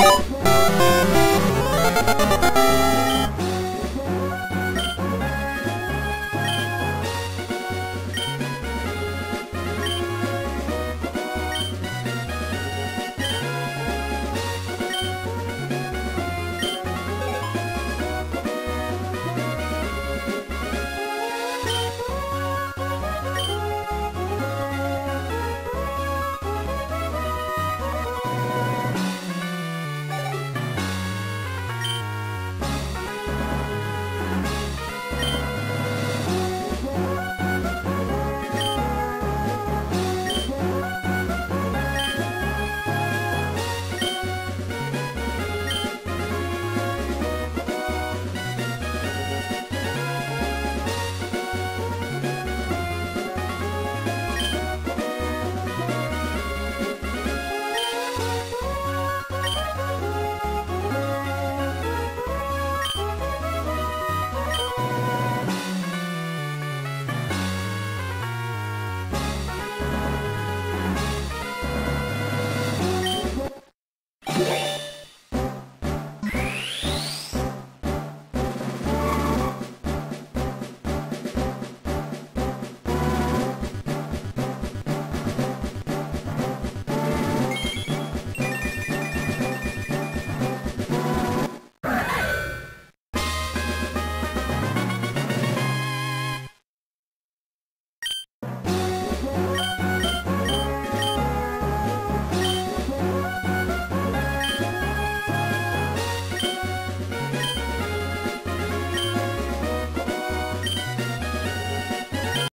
you